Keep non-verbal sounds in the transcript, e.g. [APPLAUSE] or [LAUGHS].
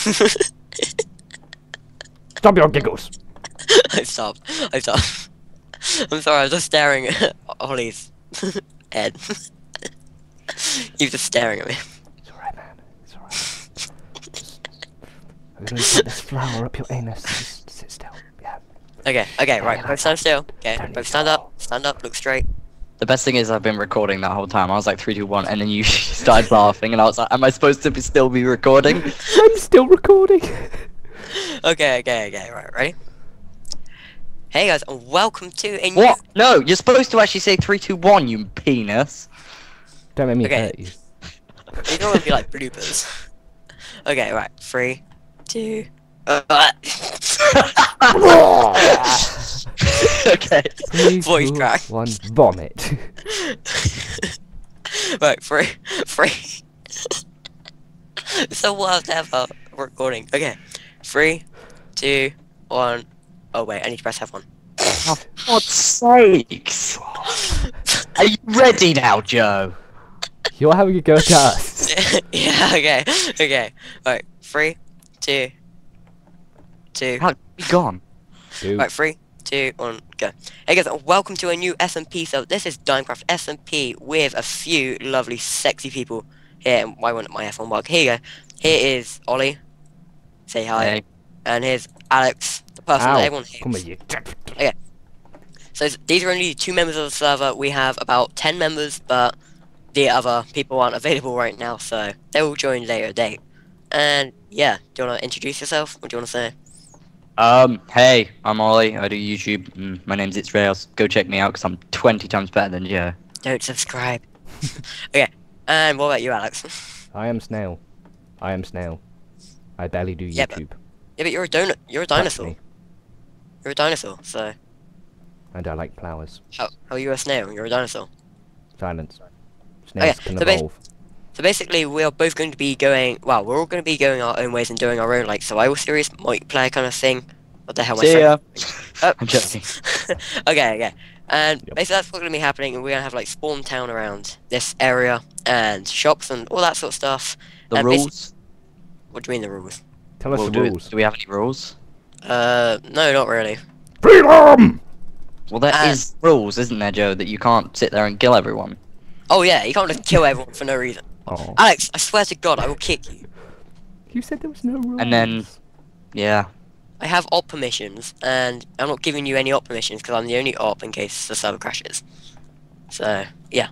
[LAUGHS] Stop your giggles. [LAUGHS] I stopped. I stopped. [LAUGHS] I'm sorry, I was just staring at Ollie's head. he was just staring at me. It's alright, man. It's alright. I'm gonna put this flower up your anus. Just sit still. Yeah. Okay, okay, right, both stand still. Okay, both stand up, stand up, look straight. The best thing is I've been recording that whole time. I was like three, two, one, and then you [LAUGHS] started laughing, and I was like, "Am I supposed to be still be recording?" [LAUGHS] I'm still recording. [LAUGHS] Okay, okay, okay, right, ready? Hey guys, and welcome to a new... What? No, you're supposed to actually say three, two, one. You penis. Don't make me Okay. hurt you. You don't want to be like bloopers. Okay, right, three, two... Uh, okay. Three, Voice two, crack. One. Vomit. [LAUGHS] right, three, three... [LAUGHS] it's the worst ever recording. Okay, three, two, one... Oh wait, I need to press F1. For God's sakes. Are you ready now, Joe? You're having a go at us. [LAUGHS] yeah, okay, okay. Right, three, two, two. How be gone? Dude. Right, three, two, one, um, go. Hey guys, welcome to a new SMP. So this is Dimecraft SMP with a few lovely, sexy people here. And why wouldn't my F1 work? Here you go. Here is Ollie. Say hi. Hey. And here's Alex, the person Ow. that everyone hates. Come here, you. Okay. So these are only two members of the server. We have about 10 members, but the other people aren't available right now, so they will join later date. And yeah, do you want to introduce yourself? What do you want to say? Um, hey, I'm Ollie. I do YouTube. Mm, my name's It's Rails. Go check me out because I'm 20 times better than Joe. Don't subscribe. [LAUGHS] okay, and what about you, Alex? I am Snail. I am Snail. I barely do Yeah, but- YouTube. yeah, but you're a donut. You're a dinosaur. You're a dinosaur. So And I like flowers. how how are you a snail? You're a dinosaur. Silence. Snails Okay, can so evolve. So basically, we are both going to be going. Well, we're all going to be going our own ways and doing our own like survival series, multiplayer kind of thing. What the hell? am I See saying? ya. Oh. [LAUGHS] I'm joking. [LAUGHS] okay, okay. And Yep. basically that's what's gonna be happening and we're gonna have like spawn town around this area and shops and all that sort of stuff. The And rules. What do you mean the rules? Tell us Well, the do, rules. do we have any rules? Uh no not really. Freedom! Well, there is Uh, rules, isn't there, Joe? That you can't sit there and kill everyone. Oh yeah, you can't just kill everyone for no reason. Oh. Alex, I swear to god I will kick you. You said there was no rules. And then- Yeah. I have op permissions and I'm not giving you any op permissions because I'm the only op in case the server crashes. So yeah.